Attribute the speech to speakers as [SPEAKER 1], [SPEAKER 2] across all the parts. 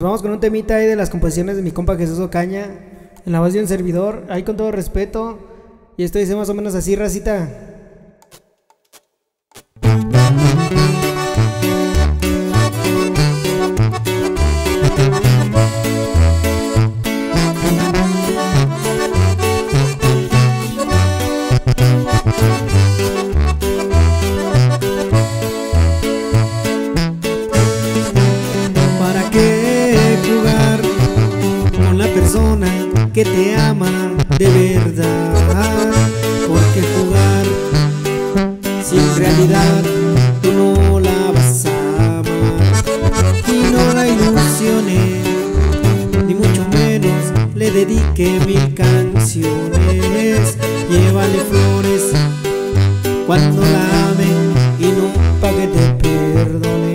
[SPEAKER 1] Vamos con un temita ahí de las composiciones de mi compa Jesús Ocaña, en la voz de un servidor, ahí con todo respeto. Y esto dice más o menos así, racita.
[SPEAKER 2] Que te ama de verdad? ¿Por qué jugar si en realidad tú no la vas a amar? Y no la ilusiones, ni mucho menos le dedique mil canciones. Llévale flores cuando la ame y no pague te perdone.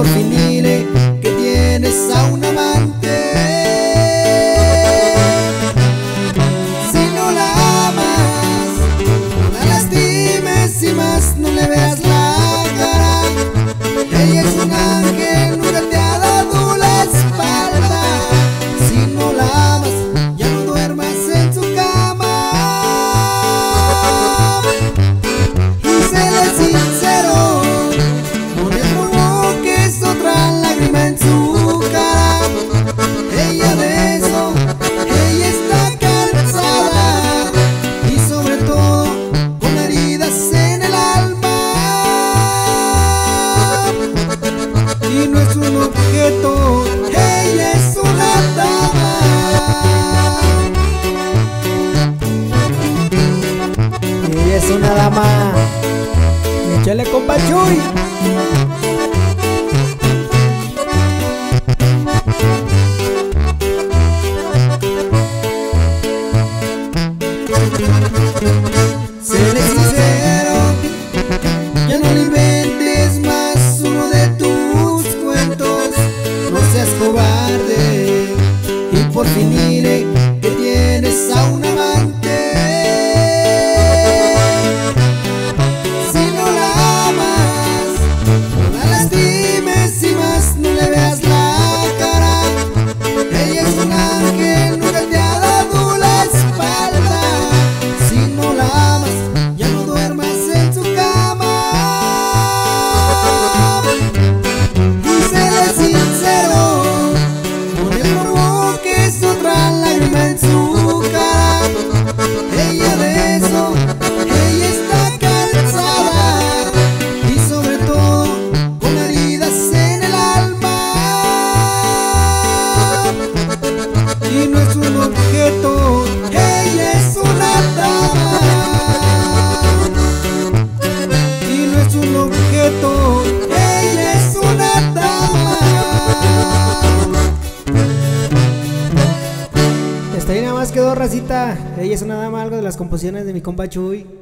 [SPEAKER 2] Por fin que tienes a un amante. Si no la amas, no la lastimes y más no le veas la cara. Ella es Ella es una dama.
[SPEAKER 1] Échale compa Chuy.
[SPEAKER 2] Séle
[SPEAKER 1] racita. Ella es una dama, algo de las composiciones de mi compa Chuy.